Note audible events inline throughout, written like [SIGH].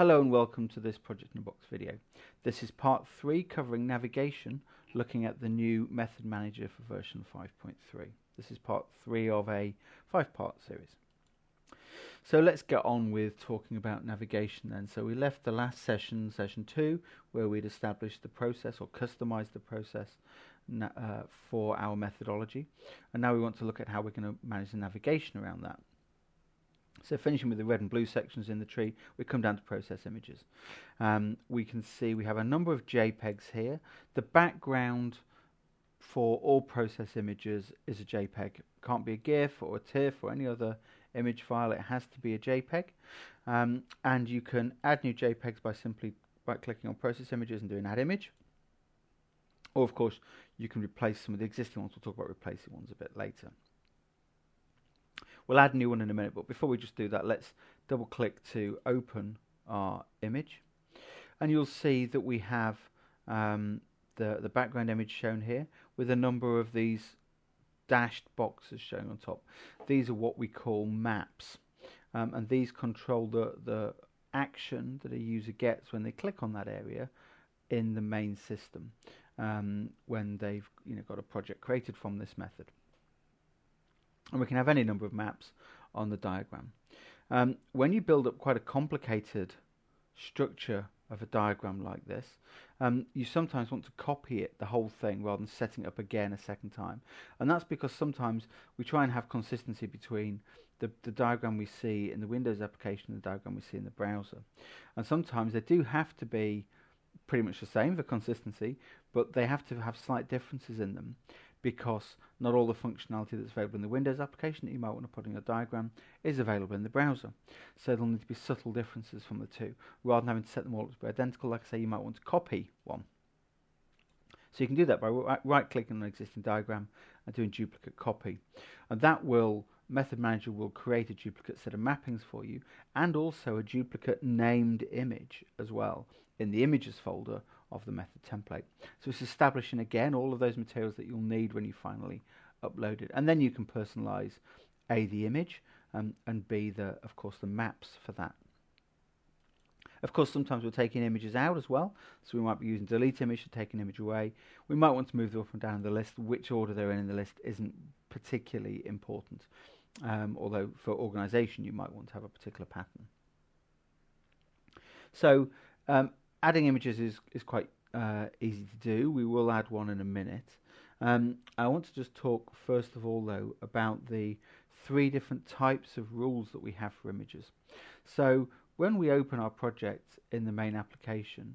Hello and welcome to this Project in a Box video. This is part 3 covering navigation, looking at the new method manager for version 5.3. This is part 3 of a 5-part series. So let's get on with talking about navigation then. So we left the last session, session 2, where we'd established the process or customized the process uh, for our methodology. And now we want to look at how we're going to manage the navigation around that. So finishing with the red and blue sections in the tree, we come down to process images. Um, we can see we have a number of JPEGs here. The background for all process images is a JPEG. Can't be a GIF or a TIFF or any other image file. It has to be a JPEG. Um, and you can add new JPEGs by simply right clicking on process images and doing add image. Or of course, you can replace some of the existing ones. We'll talk about replacing ones a bit later. We'll add a new one in a minute, but before we just do that, let's double click to open our image. And you'll see that we have um, the, the background image shown here with a number of these dashed boxes shown on top. These are what we call maps. Um, and these control the, the action that a user gets when they click on that area in the main system um, when they've you know, got a project created from this method and we can have any number of maps on the diagram. Um, when you build up quite a complicated structure of a diagram like this, um, you sometimes want to copy it, the whole thing, rather than setting it up again a second time. And that's because sometimes we try and have consistency between the, the diagram we see in the Windows application and the diagram we see in the browser. And sometimes they do have to be pretty much the same for consistency, but they have to have slight differences in them because not all the functionality that's available in the Windows application that you might want to put in your diagram is available in the browser. So there'll need to be subtle differences from the two. Rather than having to set them all up to be identical, like I say, you might want to copy one. So you can do that by right-clicking on an existing diagram and doing duplicate copy. And that will, Method Manager will create a duplicate set of mappings for you and also a duplicate named image as well in the images folder of the method template. So it's establishing again all of those materials that you'll need when you finally upload it. And then you can personalize A, the image, um, and B, the, of course, the maps for that. Of course, sometimes we're taking images out as well, so we might be using delete image to take an image away. We might want to move them up and down the list. Which order they're in in the list isn't particularly important, um, although for organization you might want to have a particular pattern. So um, adding images is, is quite uh, easy to do. We will add one in a minute. Um, I want to just talk first of all though about the three different types of rules that we have for images. So when we open our project in the main application,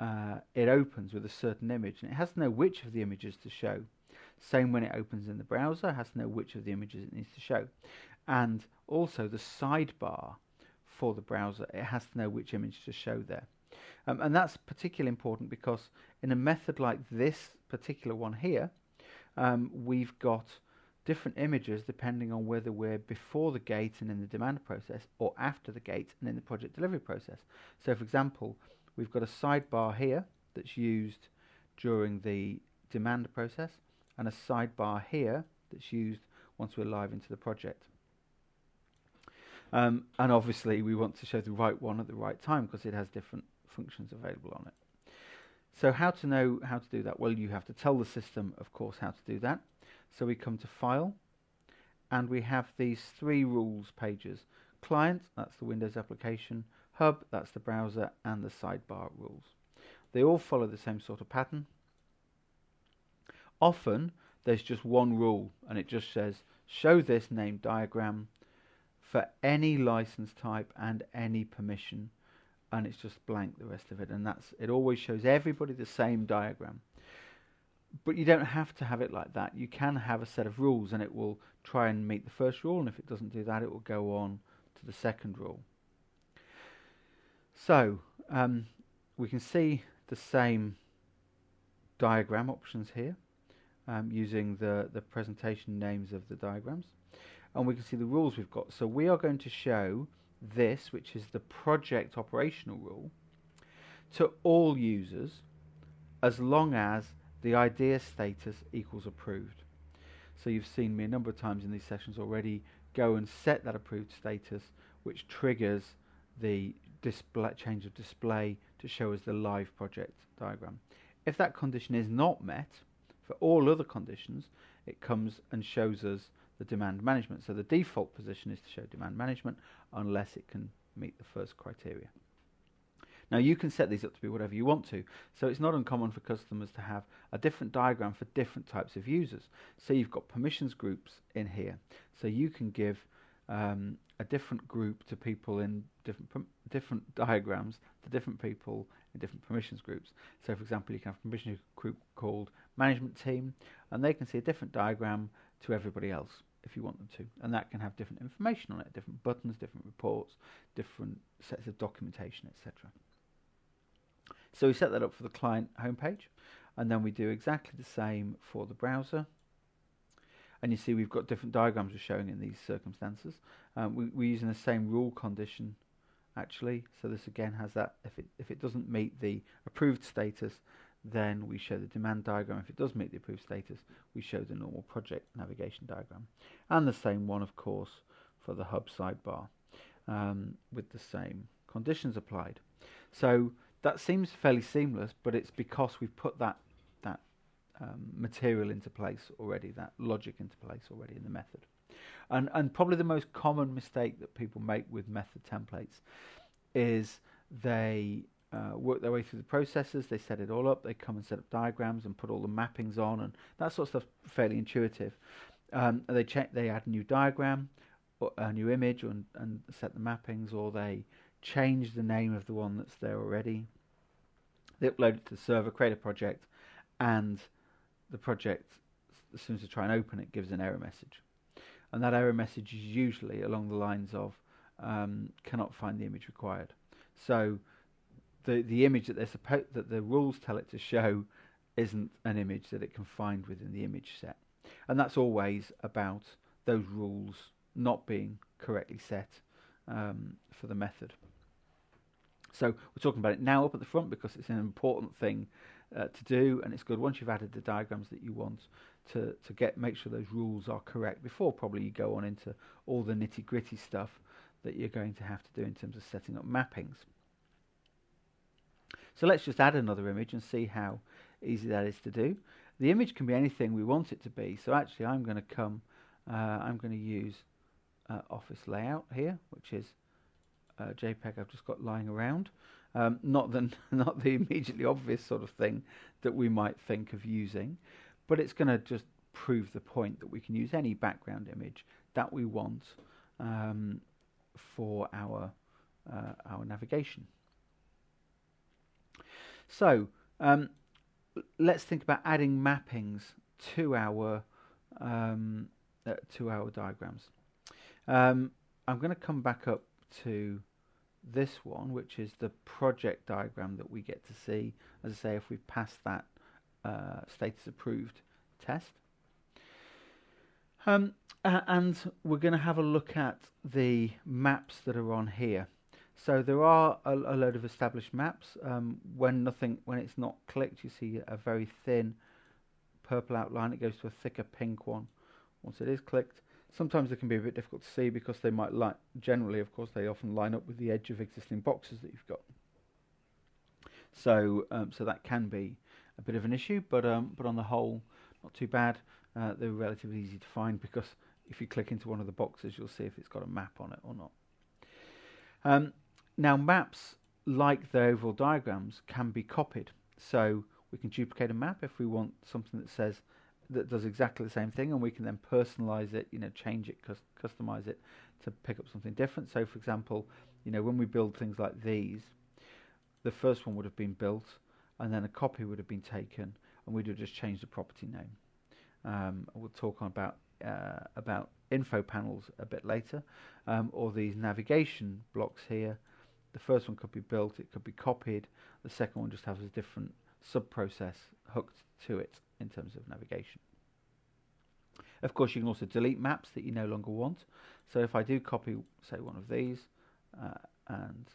uh, it opens with a certain image and it has to know which of the images to show. Same when it opens in the browser, it has to know which of the images it needs to show. And also the sidebar for the browser, it has to know which image to show there. Um, and that's particularly important because in a method like this particular one here, um, we've got different images depending on whether we're before the gate and in the demand process or after the gate and in the project delivery process. So for example, we've got a sidebar here that's used during the demand process and a sidebar here that's used once we're live into the project. Um, and obviously we want to show the right one at the right time because it has different functions available on it. So how to know how to do that? Well, you have to tell the system, of course, how to do that. So we come to File, and we have these three rules pages. Client, that's the Windows application. Hub, that's the browser, and the sidebar rules. They all follow the same sort of pattern. Often, there's just one rule, and it just says, show this named diagram for any license type and any permission and it's just blank the rest of it. And that's it always shows everybody the same diagram. But you don't have to have it like that. You can have a set of rules and it will try and meet the first rule. And if it doesn't do that it will go on to the second rule. So um, we can see the same diagram options here um, using the, the presentation names of the diagrams. And we can see the rules we've got. So we are going to show this, which is the project operational rule, to all users as long as the idea status equals approved. So you've seen me a number of times in these sessions already go and set that approved status which triggers the display change of display to show us the live project diagram. If that condition is not met, for all other conditions, it comes and shows us the demand management. So the default position is to show demand management unless it can meet the first criteria. Now you can set these up to be whatever you want to. So it's not uncommon for customers to have a different diagram for different types of users. So you've got permissions groups in here. So you can give um, a different group to people in different different diagrams to different people in different permissions groups. So for example, you can have a permission group called management team and they can see a different diagram to everybody else if you want them to. And that can have different information on it, different buttons, different reports, different sets of documentation, etc. So we set that up for the client homepage, and then we do exactly the same for the browser. And you see we've got different diagrams we're showing in these circumstances. Um, we, we're using the same rule condition actually. So this again has that, if it, if it doesn't meet the approved status, then we show the demand diagram. If it does meet the approved status, we show the normal project navigation diagram. And the same one, of course, for the hub sidebar um, with the same conditions applied. So that seems fairly seamless, but it's because we've put that that um, material into place already, that logic into place already in the method. And and probably the most common mistake that people make with method templates is they uh, work their way through the processes, they set it all up, they come and set up diagrams and put all the mappings on, and that sort of stuff fairly intuitive. Um, they check, they add a new diagram, or a new image, and, and set the mappings, or they change the name of the one that's there already. They upload it to the server, create a project, and the project, as soon as they try and open it, gives an error message. And that error message is usually along the lines of um, cannot find the image required. So the the image that they're supposed that the rules tell it to show isn't an image that it can find within the image set, and that's always about those rules not being correctly set um, for the method. So we're talking about it now up at the front because it's an important thing uh, to do, and it's good once you've added the diagrams that you want to to get make sure those rules are correct before probably you go on into all the nitty gritty stuff that you're going to have to do in terms of setting up mappings. So let's just add another image and see how easy that is to do. The image can be anything we want it to be. So actually I'm going to come, uh, I'm going to use uh, Office Layout here, which is uh, JPEG I've just got lying around. Um, not the [LAUGHS] not the immediately obvious sort of thing that we might think of using, but it's going to just prove the point that we can use any background image that we want um, for our uh, our navigation. So um, let's think about adding mappings to our um, uh, to our diagrams. Um, I'm going to come back up to this one, which is the project diagram that we get to see, as I say, if we've passed that uh, status approved test. Um, and we're going to have a look at the maps that are on here. So there are a, a load of established maps. Um, when nothing, when it's not clicked, you see a very thin purple outline. It goes to a thicker pink one once it is clicked. Sometimes they can be a bit difficult to see because they might line. Generally, of course, they often line up with the edge of existing boxes that you've got. So, um, so that can be a bit of an issue, but um, but on the whole, not too bad. Uh, they're relatively easy to find because if you click into one of the boxes, you'll see if it's got a map on it or not. Um, now maps, like the overall diagrams, can be copied. So we can duplicate a map if we want something that says that does exactly the same thing, and we can then personalize it, you know, change it, customize it to pick up something different. So, for example, you know, when we build things like these, the first one would have been built, and then a copy would have been taken, and we'd have just changed the property name. Um, we'll talk about uh, about info panels a bit later, um, or these navigation blocks here the first one could be built, it could be copied. The second one just has a different sub-process hooked to it in terms of navigation. Of course, you can also delete maps that you no longer want. So if I do copy, say, one of these uh, and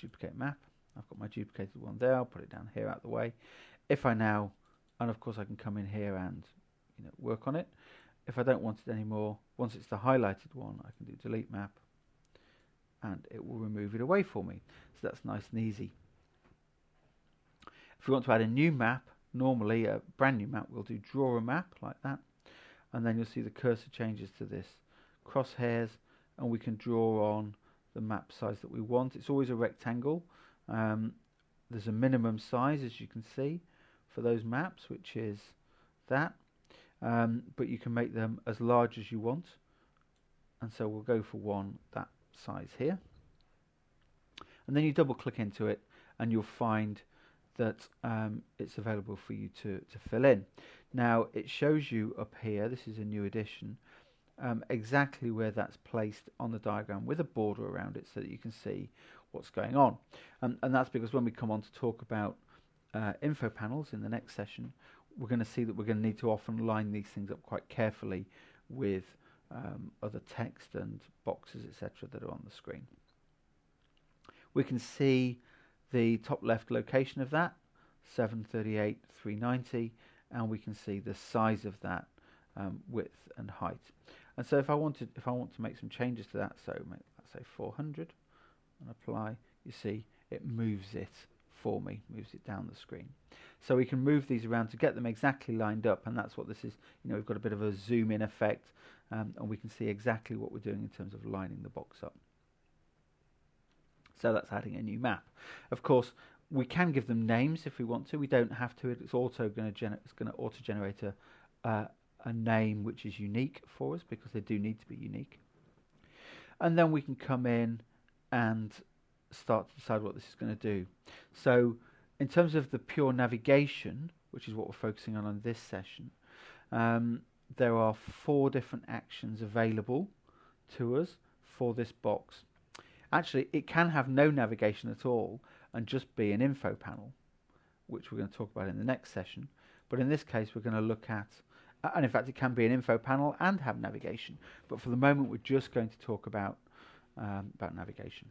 duplicate map, I've got my duplicated one there. I'll put it down here out of the way. If I now, and of course I can come in here and you know work on it. If I don't want it anymore, once it's the highlighted one, I can do delete map and it will remove it away for me. So that's nice and easy. If we want to add a new map, normally a brand new map, we'll do draw a map like that. And then you'll see the cursor changes to this crosshairs and we can draw on the map size that we want. It's always a rectangle. Um, there's a minimum size as you can see for those maps which is that um, but you can make them as large as you want and so we'll go for one that size here and then you double click into it and you'll find that um, it's available for you to, to fill in. Now it shows you up here, this is a new edition, um, exactly where that's placed on the diagram with a border around it so that you can see what's going on. Um, and that's because when we come on to talk about uh, info panels in the next session, we're going to see that we're going to need to often line these things up quite carefully with um, other text and boxes, etc., that are on the screen. We can see the top left location of that, 738, 390, and we can see the size of that um, width and height. And so if I wanted, if I want to make some changes to that, so make, let's say 400 and apply, you see it moves it for me, moves it down the screen. So we can move these around to get them exactly lined up, and that's what this is. You know, we've got a bit of a zoom in effect, um, and we can see exactly what we're doing in terms of lining the box up. So that's adding a new map. Of course, we can give them names if we want to. We don't have to. It's also going to it's going to auto generate a uh, a name which is unique for us because they do need to be unique. And then we can come in and start to decide what this is going to do. So in terms of the pure navigation, which is what we're focusing on in this session, um, there are four different actions available to us for this box. Actually, it can have no navigation at all and just be an info panel, which we're going to talk about in the next session. But in this case, we're going to look at and in fact it can be an info panel and have navigation but for the moment we're just going to talk about um, about navigation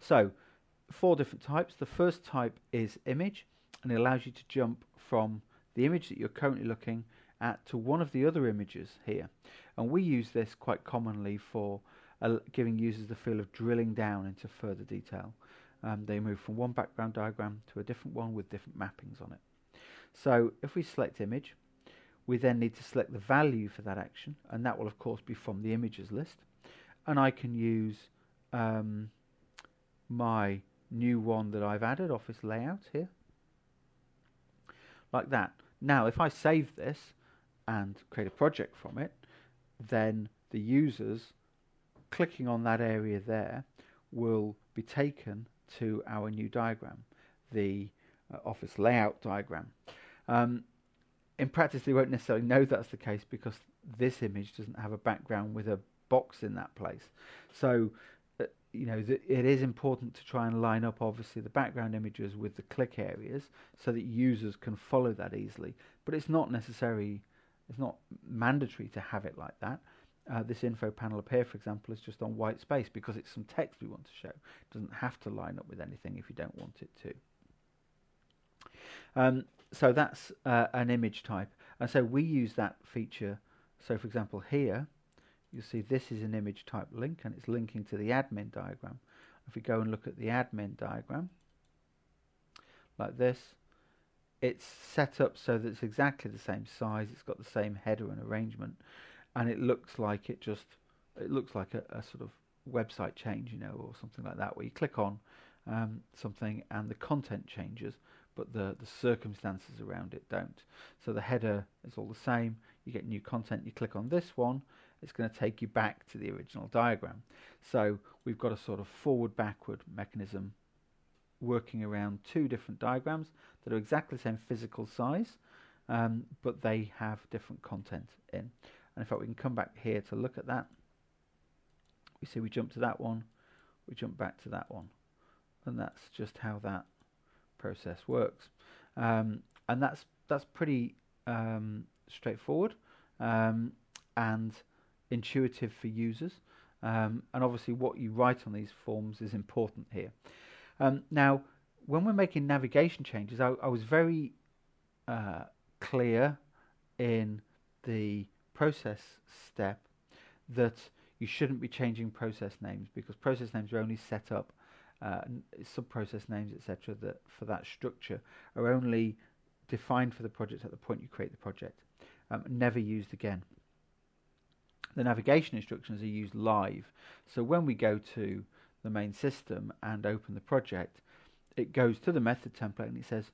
so four different types the first type is image and it allows you to jump from the image that you're currently looking at to one of the other images here and we use this quite commonly for uh, giving users the feel of drilling down into further detail um, they move from one background diagram to a different one with different mappings on it so if we select image, we then need to select the value for that action, and that will of course be from the images list. And I can use um, my new one that I've added, Office Layout here, like that. Now if I save this and create a project from it, then the users clicking on that area there will be taken to our new diagram, the uh, Office Layout diagram. Um, in practice, they won't necessarily know that's the case because this image doesn't have a background with a box in that place. So, you know, it is important to try and line up, obviously, the background images with the click areas so that users can follow that easily. But it's not necessary, it's not mandatory to have it like that. Uh, this info panel up here, for example, is just on white space because it's some text we want to show. It doesn't have to line up with anything if you don't want it to. Um, so that's uh, an image type. And so we use that feature. So for example, here, you see this is an image type link and it's linking to the admin diagram. If we go and look at the admin diagram, like this, it's set up so that it's exactly the same size, it's got the same header and arrangement, and it looks like it just, it looks like a, a sort of website change, you know, or something like that, where you click on um, something and the content changes but the, the circumstances around it don't. So the header is all the same. You get new content, you click on this one, it's going to take you back to the original diagram. So we've got a sort of forward-backward mechanism working around two different diagrams that are exactly the same physical size, um, but they have different content in. And in fact, we can come back here to look at that. We see we jump to that one, we jump back to that one. And that's just how that process works. Um, and that's that's pretty um, straightforward um, and intuitive for users. Um, and obviously, what you write on these forms is important here. Um, now, when we're making navigation changes, I, I was very uh, clear in the process step that you shouldn't be changing process names because process names are only set up, uh, sub-process names, etc., that for that structure are only defined for the project at the point you create the project, um, never used again. The navigation instructions are used live, so when we go to the main system and open the project, it goes to the method template and it says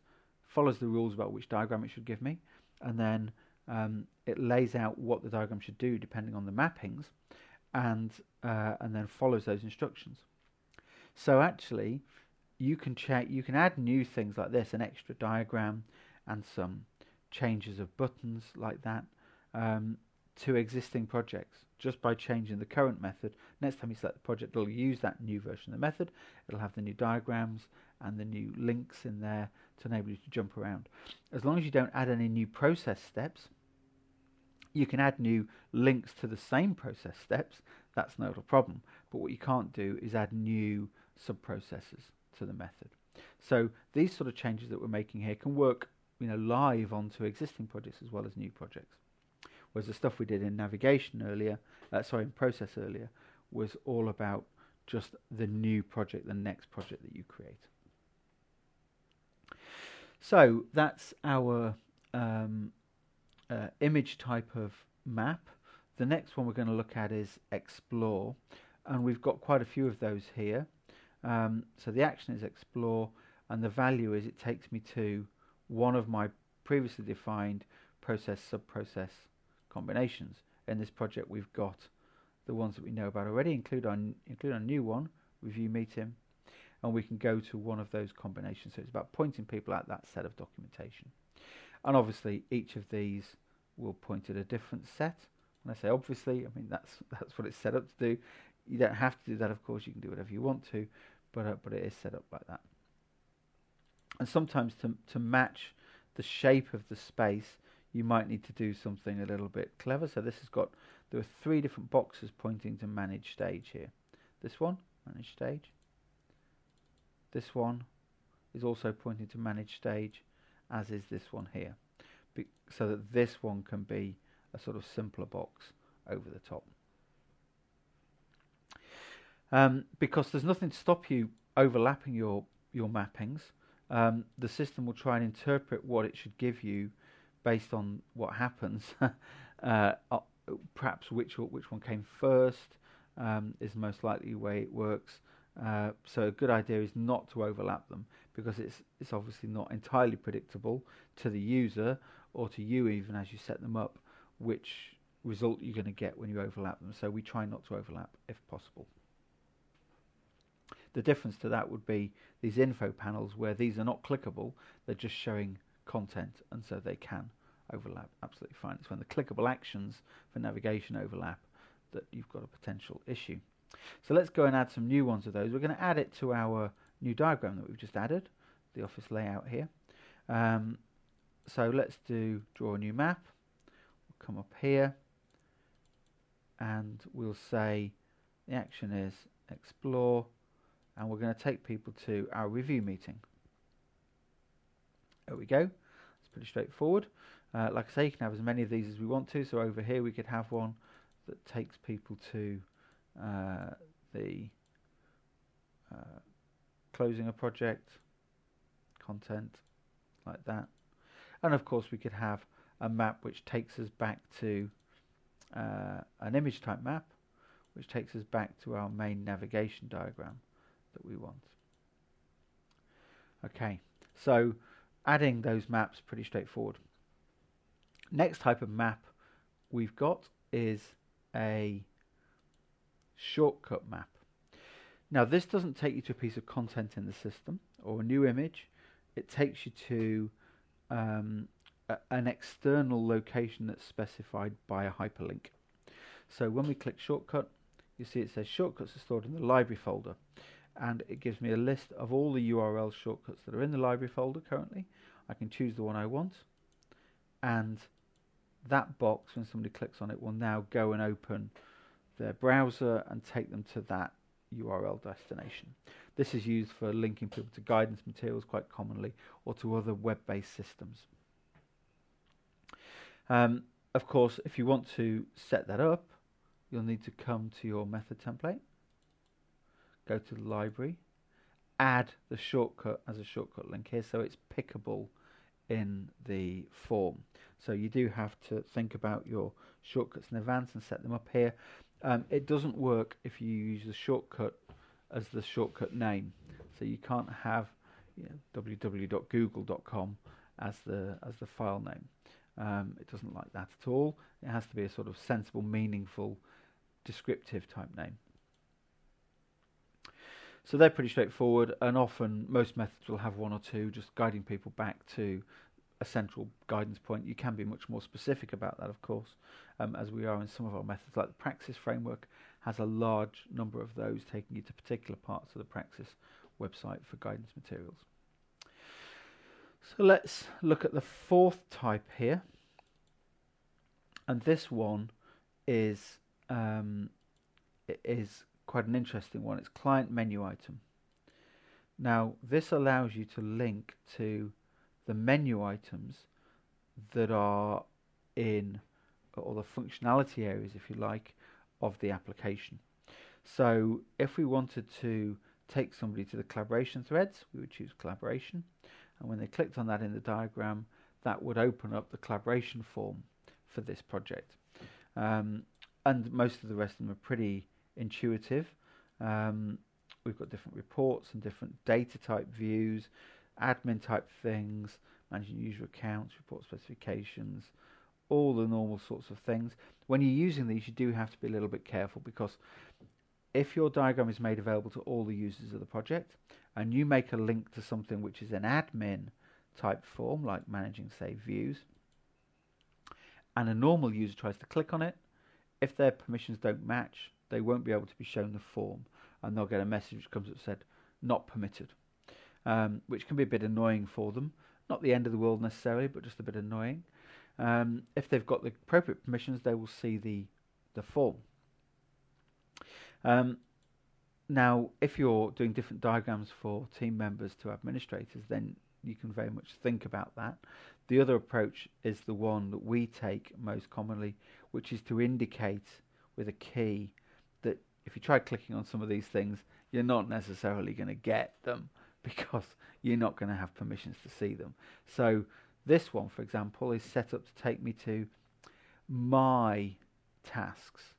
follows the rules about which diagram it should give me, and then um, it lays out what the diagram should do depending on the mappings, and uh, and then follows those instructions. So actually, you can check, you can add new things like this, an extra diagram, and some changes of buttons like that. Um, to existing projects just by changing the current method. Next time you select the project, it'll use that new version of the method. It'll have the new diagrams and the new links in there to enable you to jump around. As long as you don't add any new process steps, you can add new links to the same process steps. That's not a problem. But what you can't do is add new sub-processes to the method. So these sort of changes that we're making here can work you know, live onto existing projects as well as new projects. Whereas the stuff we did in navigation earlier, uh, sorry, in process earlier, was all about just the new project, the next project that you create. So that's our um, uh, image type of map. The next one we're going to look at is explore, and we've got quite a few of those here. Um, so the action is explore, and the value is it takes me to one of my previously defined process sub-process combinations. In this project, we've got the ones that we know about already, include our include our new one, review meeting, and we can go to one of those combinations. So it's about pointing people at that set of documentation. And obviously, each of these will point at a different set. When I say obviously, I mean that's [LAUGHS] that's what it's set up to do. You don't have to do that, of course. You can do whatever you want to, but uh, but it is set up like that. And sometimes to to match the shape of the space, you might need to do something a little bit clever. So this has got there are three different boxes pointing to manage stage here. This one, manage stage. This one is also pointing to manage stage, as is this one here be, so that this one can be a sort of simpler box over the top. Um, because there's nothing to stop you overlapping your your mappings, um, the system will try and interpret what it should give you based on what happens. [LAUGHS] uh, perhaps which which one came first um, is the most likely way it works. Uh, so a good idea is not to overlap them because it's it's obviously not entirely predictable to the user or to you even as you set them up which result you're going to get when you overlap them. So we try not to overlap if possible. The difference to that would be these info panels where these are not clickable, they're just showing content and so they can overlap absolutely fine. It's when the clickable actions for navigation overlap that you've got a potential issue. So let's go and add some new ones of those. We're going to add it to our new diagram that we've just added, the office layout here. Um, so let's do draw a new map. We'll come up here and we'll say the action is explore and we're going to take people to our review meeting. There we go. It's pretty straightforward. Uh, like I say, you can have as many of these as we want to. So over here we could have one that takes people to uh, the uh, closing a project, content, like that. And of course we could have a map which takes us back to uh, an image type map, which takes us back to our main navigation diagram that we want. Okay, so adding those maps pretty straightforward. Next type of map we've got is a shortcut map. Now this doesn't take you to a piece of content in the system or a new image. It takes you to um, a, an external location that's specified by a hyperlink. So when we click shortcut, you see it says shortcuts are stored in the library folder and it gives me a list of all the URL shortcuts that are in the library folder currently. I can choose the one I want and that box when somebody clicks on it will now go and open their browser and take them to that URL destination. This is used for linking people to guidance materials quite commonly or to other web-based systems. Um, of course, if you want to set that up, you'll need to come to your method template, go to the library, add the shortcut as a shortcut link here so it's pickable in the form. So you do have to think about your shortcuts in advance and set them up here. Um, it doesn't work if you use the shortcut as the shortcut name. So you can't have you know, www.google.com as the as the file name. Um, it doesn't like that at all. It has to be a sort of sensible, meaningful, descriptive type name. So they're pretty straightforward, and often most methods will have one or two, just guiding people back to a central guidance point. You can be much more specific about that, of course, um, as we are in some of our methods. Like the Praxis framework has a large number of those taking you to particular parts of the Praxis website for guidance materials. So let's look at the fourth type here. And this one is um, is quite an interesting one. It's client menu item. Now this allows you to link to the menu items that are in or the functionality areas, if you like, of the application. So if we wanted to take somebody to the collaboration threads, we would choose collaboration. And when they clicked on that in the diagram, that would open up the collaboration form for this project. Um, and most of the rest of them are pretty intuitive. Um, we've got different reports and different data type views, admin type things, managing user accounts, report specifications, all the normal sorts of things. When you're using these, you do have to be a little bit careful because if your diagram is made available to all the users of the project and you make a link to something which is an admin type form, like managing save views, and a normal user tries to click on it, if their permissions don't match, they won't be able to be shown the form and they'll get a message which comes up said not permitted, um, which can be a bit annoying for them. Not the end of the world necessarily, but just a bit annoying. Um, if they've got the appropriate permissions, they will see the the form. Um, now, if you're doing different diagrams for team members to administrators, then you can very much think about that. The other approach is the one that we take most commonly, which is to indicate with a key if you try clicking on some of these things, you're not necessarily going to get them [LAUGHS] because you're not going to have permissions to see them. So this one, for example, is set up to take me to my tasks,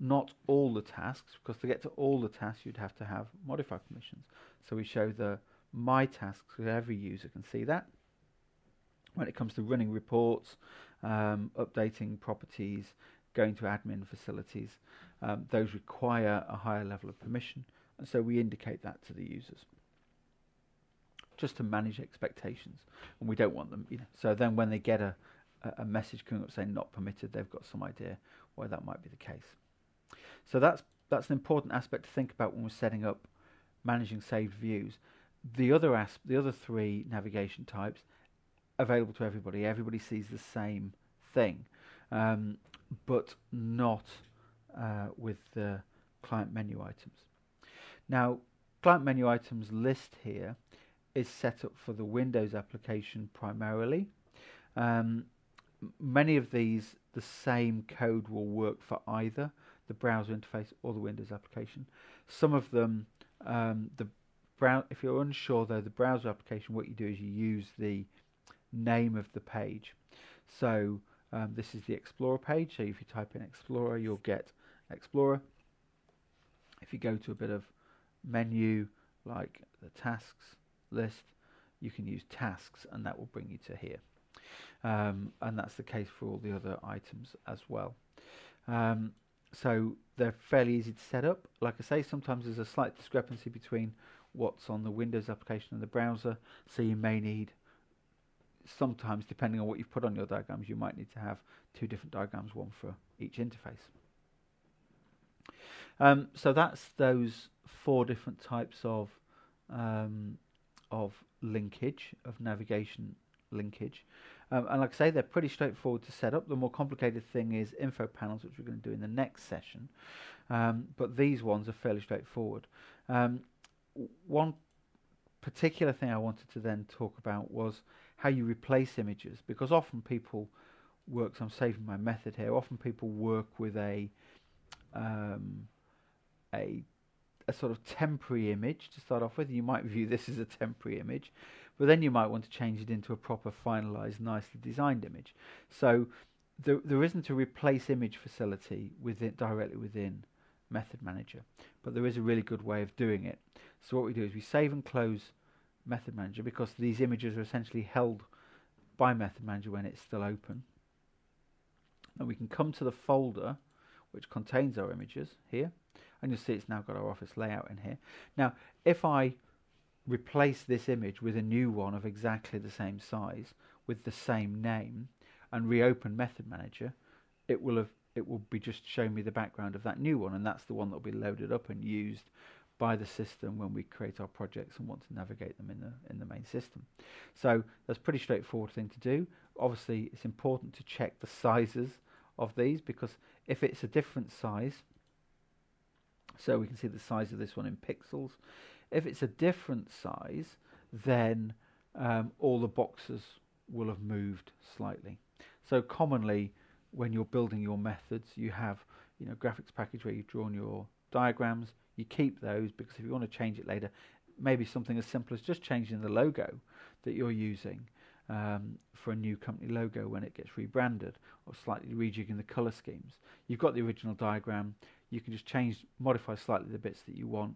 not all the tasks, because to get to all the tasks, you'd have to have modify permissions. So we show the my tasks so every user can see that. When it comes to running reports, um, updating properties, going to admin facilities, um, those require a higher level of permission, and so we indicate that to the users just to manage expectations, and we don't want them. You know, so then when they get a a message coming up saying not permitted, they've got some idea why that might be the case. So that's that's an important aspect to think about when we're setting up managing saved views. The other asp- the other three navigation types available to everybody. Everybody sees the same thing, um, but not uh, with the client menu items. Now, client menu items list here is set up for the Windows application primarily. Um, many of these, the same code will work for either the browser interface or the Windows application. Some of them, um, the brow- if you're unsure though, the browser application, what you do is you use the name of the page. So um, this is the Explorer page. So if you type in Explorer, you'll get Explorer. If you go to a bit of menu like the tasks, list, you can use tasks and that will bring you to here. Um, and that's the case for all the other items as well. Um, so they're fairly easy to set up. Like I say, sometimes there's a slight discrepancy between what's on the Windows application and the browser, so you may need sometimes, depending on what you've put on your diagrams, you might need to have two different diagrams, one for each interface. Um, so that's those four different types of um, of linkage, of navigation linkage. Um, and like I say, they're pretty straightforward to set up. The more complicated thing is info panels, which we're going to do in the next session. Um, but these ones are fairly straightforward. Um, one particular thing I wanted to then talk about was how you replace images, because often people work, so I'm saving my method here, often people work with a um, a a sort of temporary image to start off with. You might view this as a temporary image, but then you might want to change it into a proper finalized, nicely designed image. So there, there isn't a replace image facility within directly within Method Manager, but there is a really good way of doing it. So what we do is we save and close Method Manager because these images are essentially held by Method Manager when it's still open. And we can come to the folder which contains our images here and you'll see it's now got our office layout in here. Now, if I replace this image with a new one of exactly the same size with the same name and reopen Method Manager, it will have it will be just showing me the background of that new one, and that's the one that will be loaded up and used by the system when we create our projects and want to navigate them in the in the main system. So that's a pretty straightforward thing to do. Obviously, it's important to check the sizes of these because if it's a different size, so we can see the size of this one in pixels. If it's a different size, then um, all the boxes will have moved slightly. So commonly, when you're building your methods, you have you know graphics package where you've drawn your diagrams. You keep those because if you want to change it later, maybe something as simple as just changing the logo that you're using um, for a new company logo when it gets rebranded, or slightly rejigging the color schemes. You've got the original diagram you can just change, modify slightly the bits that you want,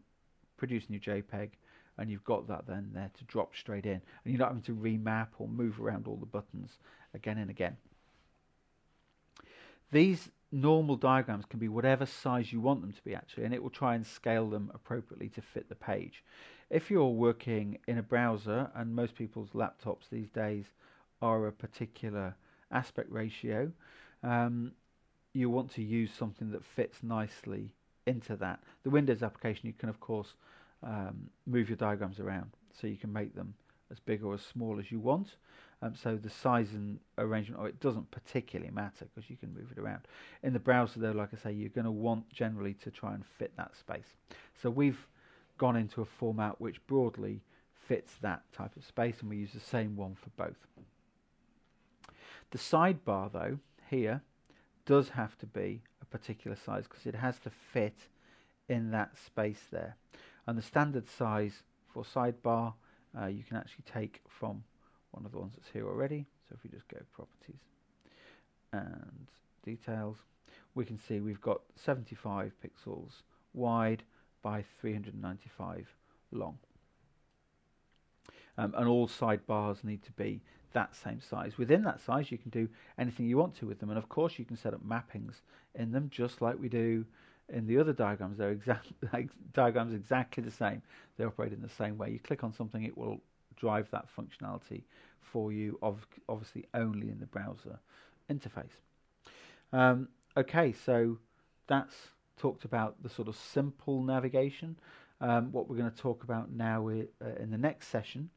produce a new JPEG, and you've got that then there to drop straight in. And you're not having to remap or move around all the buttons again and again. These normal diagrams can be whatever size you want them to be actually, and it will try and scale them appropriately to fit the page. If you're working in a browser, and most people's laptops these days are a particular aspect ratio, um, you want to use something that fits nicely into that. The Windows application, you can of course um, move your diagrams around, so you can make them as big or as small as you want. Um, so the size and arrangement, or it doesn't particularly matter because you can move it around. In the browser, though, like I say, you're going to want generally to try and fit that space. So we've gone into a format which broadly fits that type of space, and we use the same one for both. The sidebar, though, here does have to be a particular size because it has to fit in that space there. And the standard size for sidebar uh, you can actually take from one of the ones that's here already. So if we just go properties and details, we can see we've got 75 pixels wide by 395 long. Um, and all sidebars need to be that same size. Within that size, you can do anything you want to with them, and of course, you can set up mappings in them, just like we do in the other diagrams. They're exact [LAUGHS] diagrams exactly the same. They operate in the same way. You click on something, it will drive that functionality for you, of obviously only in the browser interface. Um, okay, so that's talked about the sort of simple navigation. Um, what we're going to talk about now uh, in the next session,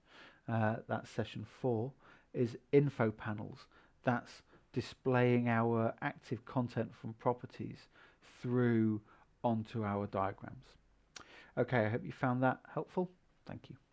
uh, that's session four, is info panels. That's displaying our active content from properties through onto our diagrams. Okay, I hope you found that helpful. Thank you.